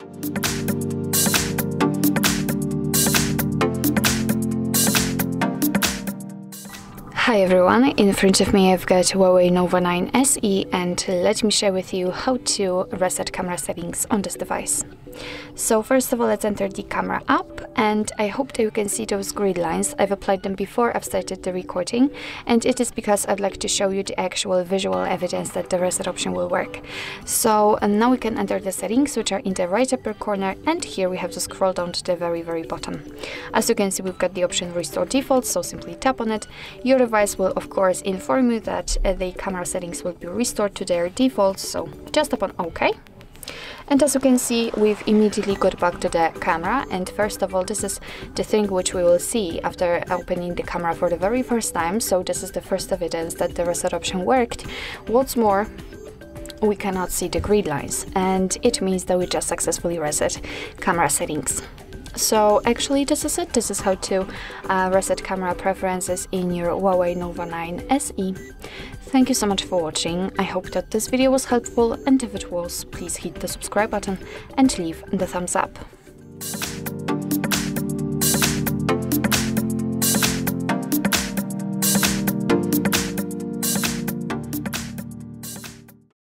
Thank you. Hi everyone, in front of me I've got Huawei Nova 9 SE and let me share with you how to reset camera settings on this device. So first of all, let's enter the camera app and I hope that you can see those grid lines. I've applied them before I've started the recording and it is because I'd like to show you the actual visual evidence that the reset option will work. So now we can enter the settings which are in the right upper corner and here we have to scroll down to the very very bottom. As you can see we've got the option restore default so simply tap on it. Your device will of course inform you that uh, the camera settings will be restored to their default so just tap on OK and as you can see, we've immediately got back to the camera. And first of all, this is the thing which we will see after opening the camera for the very first time. So this is the first evidence that the reset option worked. What's more, we cannot see the grid lines and it means that we just successfully reset camera settings. So actually this is it, this is how to uh, reset camera preferences in your Huawei Nova 9 SE. Thank you so much for watching, I hope that this video was helpful and if it was, please hit the subscribe button and leave the thumbs up.